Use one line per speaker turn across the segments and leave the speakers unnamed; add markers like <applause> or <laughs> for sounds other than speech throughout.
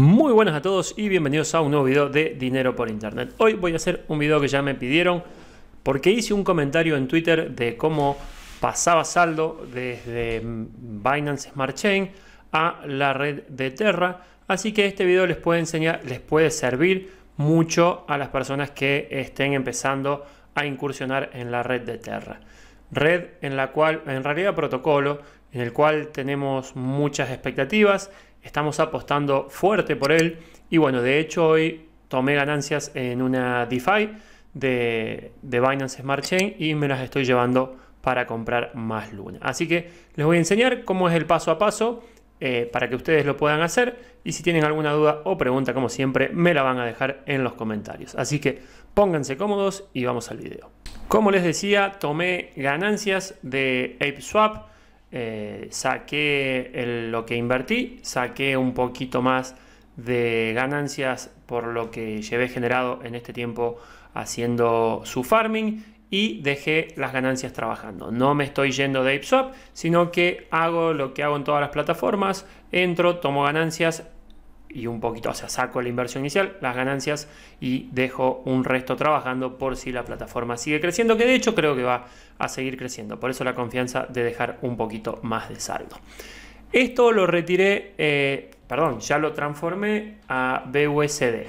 Muy buenas a todos y bienvenidos a un nuevo video de Dinero por Internet. Hoy voy a hacer un video que ya me pidieron porque hice un comentario en Twitter de cómo pasaba saldo desde Binance Smart Chain a la red de Terra. Así que este video les puede enseñar, les puede servir mucho a las personas que estén empezando a incursionar en la red de Terra. Red en la cual, en realidad protocolo, en el cual tenemos muchas expectativas estamos apostando fuerte por él y bueno, de hecho hoy tomé ganancias en una DeFi de, de Binance Smart Chain y me las estoy llevando para comprar más Luna. Así que les voy a enseñar cómo es el paso a paso eh, para que ustedes lo puedan hacer y si tienen alguna duda o pregunta como siempre me la van a dejar en los comentarios. Así que pónganse cómodos y vamos al video. Como les decía, tomé ganancias de ApeSwap eh, saqué lo que invertí, saqué un poquito más de ganancias por lo que llevé generado en este tiempo haciendo su farming y dejé las ganancias trabajando. No me estoy yendo de ApeSwap, sino que hago lo que hago en todas las plataformas, entro, tomo ganancias, y un poquito, o sea, saco la inversión inicial, las ganancias y dejo un resto trabajando por si la plataforma sigue creciendo, que de hecho creo que va a seguir creciendo. Por eso la confianza de dejar un poquito más de saldo. Esto lo retiré, eh, perdón, ya lo transformé a BUSD.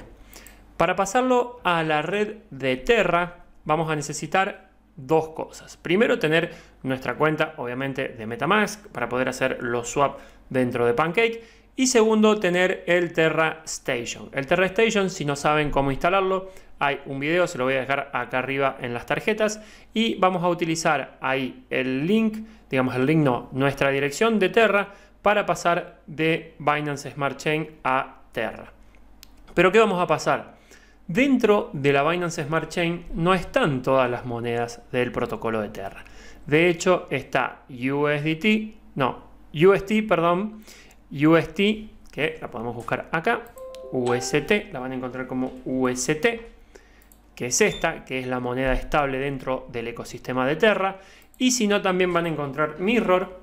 Para pasarlo a la red de Terra, vamos a necesitar dos cosas. Primero, tener nuestra cuenta, obviamente, de Metamask para poder hacer los swap dentro de Pancake y segundo, tener el Terra Station. El Terra Station, si no saben cómo instalarlo, hay un video, se lo voy a dejar acá arriba en las tarjetas. Y vamos a utilizar ahí el link, digamos el link no, nuestra dirección de Terra para pasar de Binance Smart Chain a Terra. Pero ¿qué vamos a pasar? Dentro de la Binance Smart Chain no están todas las monedas del protocolo de Terra. De hecho, está USDT, no, UST, perdón, UST, que la podemos buscar acá, UST, la van a encontrar como UST, que es esta, que es la moneda estable dentro del ecosistema de Terra. Y si no, también van a encontrar Mirror,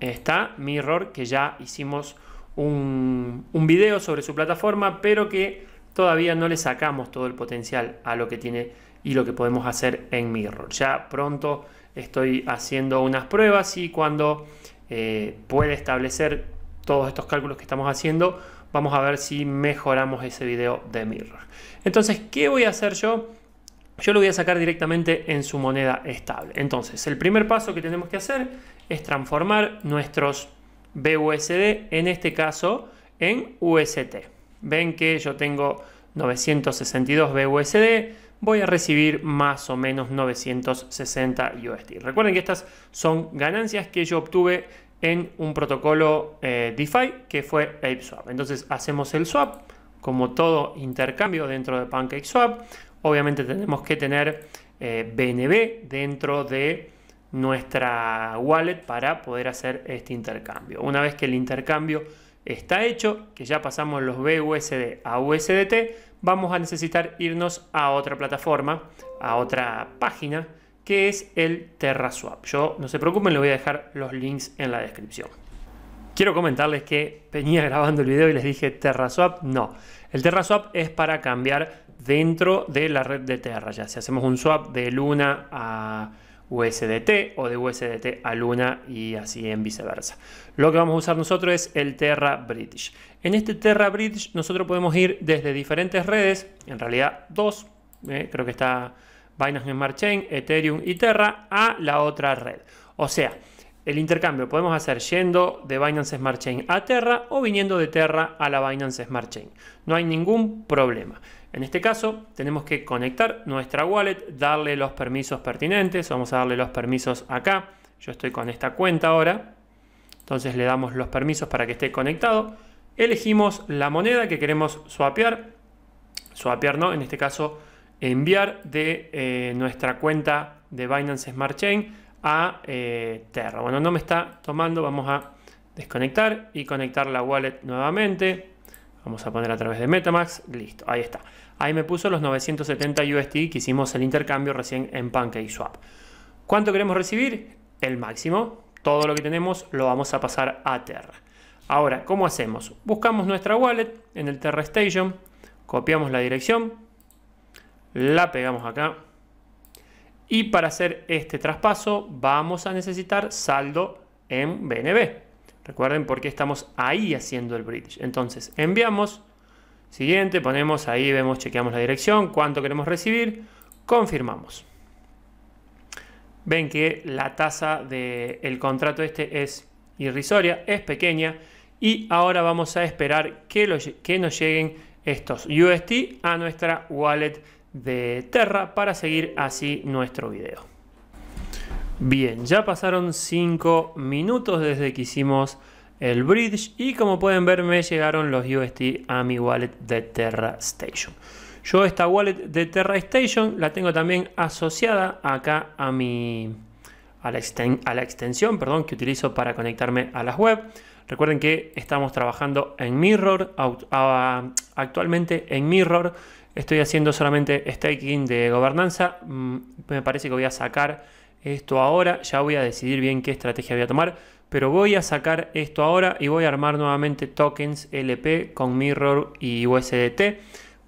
está Mirror, que ya hicimos un, un video sobre su plataforma, pero que todavía no le sacamos todo el potencial a lo que tiene y lo que podemos hacer en Mirror. Ya pronto estoy haciendo unas pruebas y cuando eh, puede establecer todos estos cálculos que estamos haciendo, vamos a ver si mejoramos ese video de Mirror. Entonces, ¿qué voy a hacer yo? Yo lo voy a sacar directamente en su moneda estable. Entonces, el primer paso que tenemos que hacer es transformar nuestros BUSD, en este caso, en UST. Ven que yo tengo 962 BUSD, voy a recibir más o menos 960 USD. Recuerden que estas son ganancias que yo obtuve en un protocolo eh, DeFi que fue ApeSwap. Entonces hacemos el swap, como todo intercambio dentro de PancakeSwap. Obviamente tenemos que tener BNB eh, dentro de nuestra wallet para poder hacer este intercambio. Una vez que el intercambio está hecho, que ya pasamos los BUSD a USDT, vamos a necesitar irnos a otra plataforma, a otra página que es el TerraSwap. Yo, no se preocupen, les voy a dejar los links en la descripción. Quiero comentarles que venía <laughs> grabando el video y les dije TerraSwap. No, el TerraSwap es para cambiar dentro de la red de Terra. Ya si hacemos un swap de Luna a USDT o de USDT a Luna y así en viceversa. Lo que vamos a usar nosotros es el Terra British. En este Terra British nosotros podemos ir desde diferentes redes, en realidad dos, eh, creo que está Binance Smart Chain, Ethereum y Terra a la otra red. O sea, el intercambio podemos hacer yendo de Binance Smart Chain a Terra o viniendo de Terra a la Binance Smart Chain. No hay ningún problema. En este caso, tenemos que conectar nuestra wallet, darle los permisos pertinentes. Vamos a darle los permisos acá. Yo estoy con esta cuenta ahora. Entonces le damos los permisos para que esté conectado. Elegimos la moneda que queremos swapear. Swapear no, en este caso enviar de eh, nuestra cuenta de Binance Smart Chain a eh, Terra. Bueno, no me está tomando, vamos a desconectar y conectar la wallet nuevamente. Vamos a poner a través de Metamax, listo, ahí está. Ahí me puso los 970 USD que hicimos el intercambio recién en PancakeSwap. ¿Cuánto queremos recibir? El máximo. Todo lo que tenemos lo vamos a pasar a Terra. Ahora, ¿cómo hacemos? Buscamos nuestra wallet en el Terra Station, copiamos la dirección, la pegamos acá y para hacer este traspaso vamos a necesitar saldo en BNB. Recuerden por qué estamos ahí haciendo el bridge. Entonces, enviamos, siguiente, ponemos ahí, vemos, chequeamos la dirección, cuánto queremos recibir, confirmamos. Ven que la tasa del contrato este es irrisoria, es pequeña y ahora vamos a esperar que, que nos lleguen estos UST a nuestra wallet de Terra para seguir así nuestro video. Bien, ya pasaron 5 minutos desde que hicimos el bridge y como pueden ver me llegaron los UST a mi wallet de Terra Station. Yo esta wallet de Terra Station la tengo también asociada acá a mi a la, a la extensión perdón, que utilizo para conectarme a las web. Recuerden que estamos trabajando en Mirror, actualmente en Mirror estoy haciendo solamente staking de gobernanza. Mm, me parece que voy a sacar esto ahora, ya voy a decidir bien qué estrategia voy a tomar, pero voy a sacar esto ahora y voy a armar nuevamente tokens LP con Mirror y USDT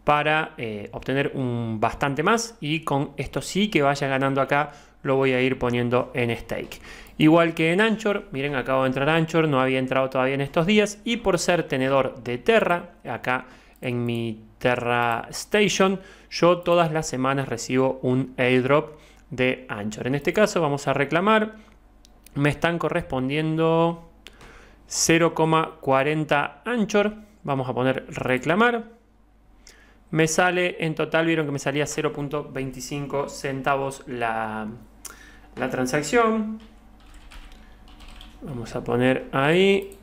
para eh, obtener un bastante más y con esto sí que vaya ganando acá lo voy a ir poniendo en stake. Igual que en Anchor, miren acabo de entrar Anchor, no había entrado todavía en estos días y por ser tenedor de Terra, acá en mi Terra Station, yo todas las semanas recibo un airdrop de Anchor. En este caso vamos a reclamar, me están correspondiendo 0,40 Anchor, vamos a poner reclamar, me sale en total, vieron que me salía 0.25 centavos la, la transacción, vamos a poner ahí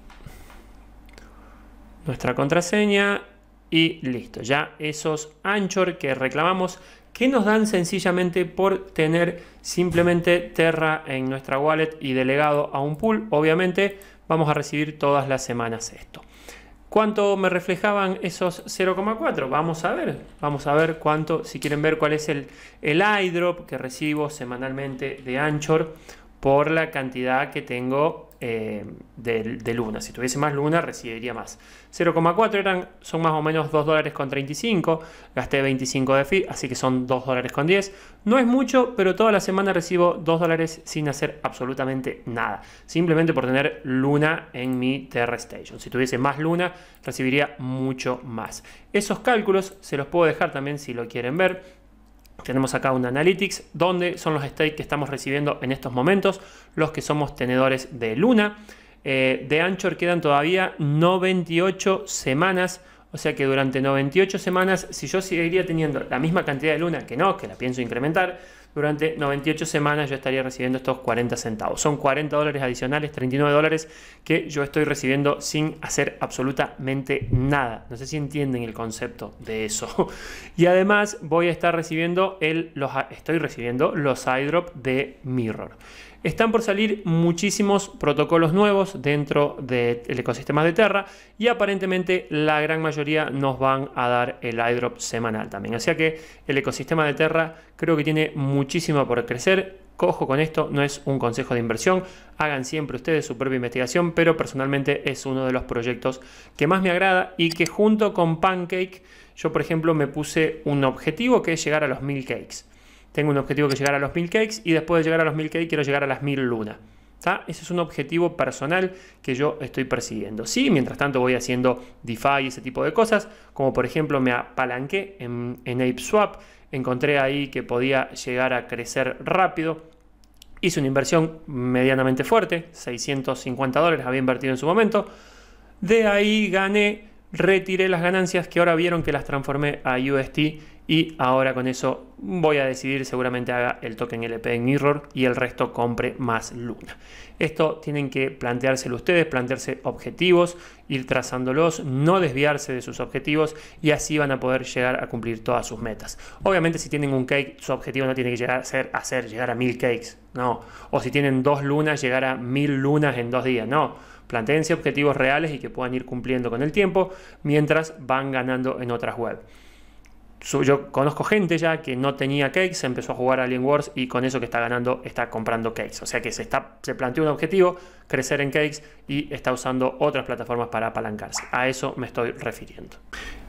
nuestra contraseña y listo, ya esos Anchor que reclamamos que nos dan sencillamente por tener simplemente Terra en nuestra wallet y delegado a un pool. Obviamente vamos a recibir todas las semanas esto. ¿Cuánto me reflejaban esos 0,4? Vamos a ver, vamos a ver cuánto, si quieren ver cuál es el, el iDrop que recibo semanalmente de Anchor por la cantidad que tengo eh, de, luna. Si tuviese más luna, recibiría más. 0,4 eran, son más o menos 2 dólares con 35. Gasté 25 de fee, así que son 2 dólares con 10. No es mucho, pero toda la semana recibo 2 dólares sin hacer absolutamente nada. Simplemente por tener luna en mi Terra Station. Si tuviese más luna, recibiría mucho más. Esos cálculos se los puedo dejar también si lo quieren ver tenemos acá un Analytics, donde son los stakes que estamos recibiendo en estos momentos, los que somos tenedores de Luna. Eh, de Anchor quedan todavía 98 semanas, o sea que durante 98 semanas, si yo seguiría teniendo la misma cantidad de Luna, que no, que la pienso incrementar, durante 98 semanas yo estaría recibiendo estos 40 centavos. Son 40 dólares adicionales, 39 dólares que yo estoy recibiendo sin hacer absolutamente nada. No sé si entienden el concepto de eso. <laughs> Y además voy a estar recibiendo el, los, estoy recibiendo los iDrop de Mirror. Están por salir muchísimos protocolos nuevos dentro del ecosistema de Terra y aparentemente la gran mayoría nos van a dar el iDrop semanal también. Así que el ecosistema de Terra creo que tiene muchísimo por crecer. Cojo con esto, no es un consejo de inversión, hagan siempre ustedes su propia investigación, pero personalmente es uno de los proyectos que más me agrada y que junto con Pancake, yo por ejemplo me puse un objetivo que es llegar a los 1000 cakes. Tengo un objetivo que llegar a los 1000 cakes y después de llegar a los 1000 cakes quiero llegar a las 1000 lunas. Ese es un objetivo personal que yo estoy persiguiendo. Sí, mientras tanto voy haciendo DeFi y ese tipo de cosas, como por ejemplo me apalanqué en, en ApeSwap, encontré ahí que podía llegar a crecer rápido. Hice una inversión medianamente fuerte, 650 dólares había invertido en su momento. De ahí gané, retiré las ganancias que ahora vieron que las transformé a UST y ahora con eso voy a decidir, seguramente haga el token LP en Mirror y el resto compre más Luna. Esto tienen que planteárselo ustedes, plantearse objetivos, ir trazándolos, no desviarse de sus objetivos y así van a poder llegar a cumplir todas sus metas. Obviamente si tienen un cake, su objetivo no tiene que llegar a ser hacer llegar a mil cakes, no. O si tienen dos lunas, llegar a mil lunas en dos días, no. Planteense objetivos reales y que puedan ir cumpliendo con el tiempo mientras van ganando en otras web yo conozco gente ya que no tenía cakes, empezó a jugar Alien Wars y con eso que está ganando está comprando cakes. O sea que se, está, se planteó un objetivo, crecer en cakes y está usando otras plataformas para apalancarse. A eso me estoy refiriendo.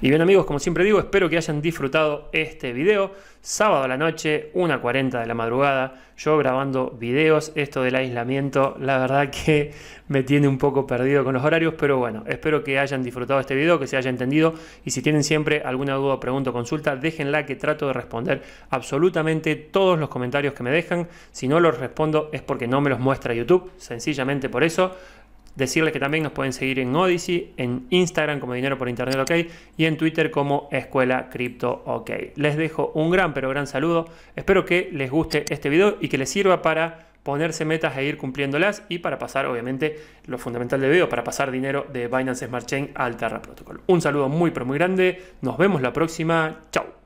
Y bien amigos, como siempre digo, espero que hayan disfrutado este video. Sábado a la noche, 1.40 de la madrugada, yo grabando videos, esto del aislamiento, la verdad <laughs> que me tiene un poco perdido con los horarios, pero bueno, espero que hayan disfrutado este video, que se haya entendido y si tienen siempre alguna duda, pregunta o consulta, déjenla que trato de responder absolutamente todos los comentarios que me dejan. Si no los respondo es porque no me los muestra YouTube, sencillamente por eso. Decirles que también nos pueden seguir en Odyssey, en Instagram como Dinero por Internet OK y en Twitter como Escuela Cripto OK. Les dejo un gran pero gran saludo. Espero que les guste este video y que les sirva para ponerse metas e ir cumpliéndolas y para pasar, obviamente, lo fundamental del video, para pasar dinero de Binance Smart Chain al Terra Protocol. Un saludo muy pero muy grande. Nos vemos la próxima. Chao.